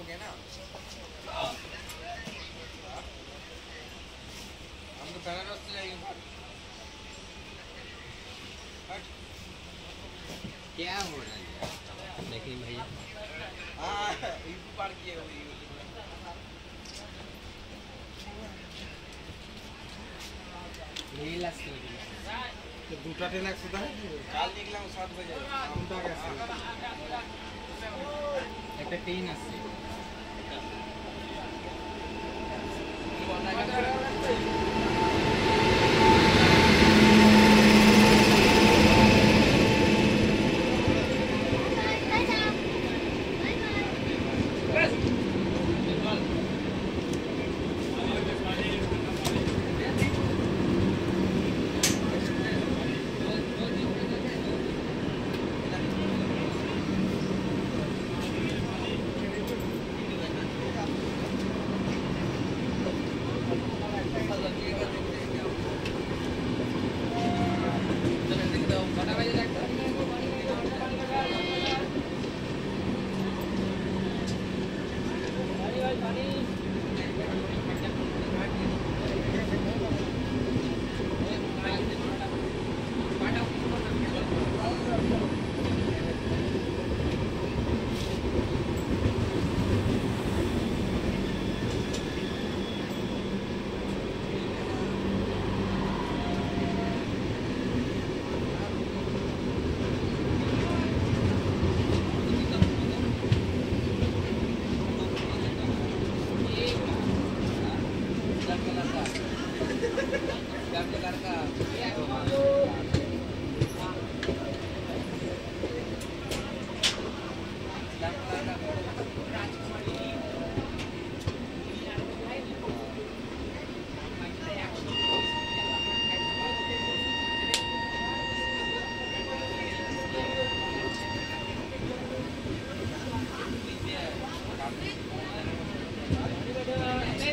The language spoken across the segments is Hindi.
हो गया ना। हम तो पहले रास्ते जाएँगे। क्या हो रहा है? देखिए भैया हाँ यूपी पार किए हुए यही लास्ट तो दूटा ट्रेन एक सुधा है? काल निकला हूँ सात बजे। दूटा कैसे Thank you.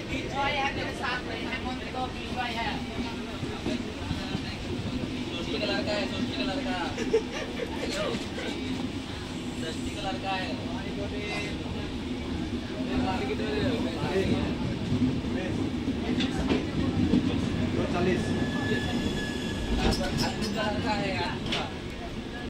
बीच वाले हैं मेरे साथ में हेमंत को बीच वाले हैं। Yeah.